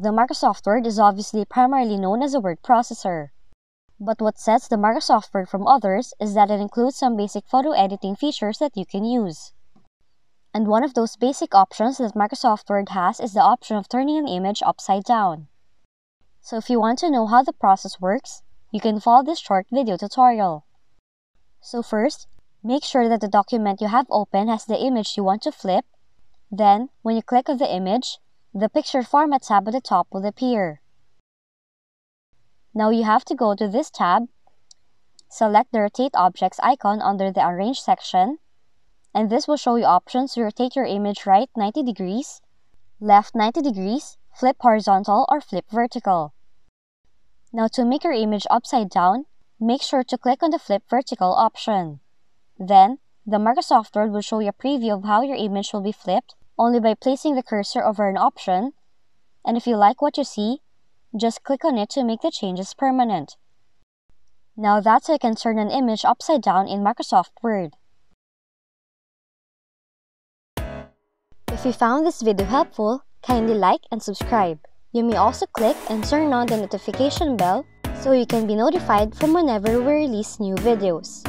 The Microsoft Word is obviously primarily known as a word processor. But what sets the Microsoft Word from others is that it includes some basic photo editing features that you can use. And one of those basic options that Microsoft Word has is the option of turning an image upside down. So if you want to know how the process works, you can follow this short video tutorial. So first, make sure that the document you have open has the image you want to flip. Then, when you click on the image, the Picture Format tab at the top will appear. Now you have to go to this tab, select the Rotate Objects icon under the Arrange section, and this will show you options to rotate your image right 90 degrees, left 90 degrees, flip horizontal, or flip vertical. Now to make your image upside down, make sure to click on the Flip Vertical option. Then, the Microsoft Word will show you a preview of how your image will be flipped only by placing the cursor over an option, and if you like what you see, just click on it to make the changes permanent. Now that's how you can turn an image upside down in Microsoft Word. If you found this video helpful, kindly like and subscribe. You may also click and turn on the notification bell so you can be notified from whenever we release new videos.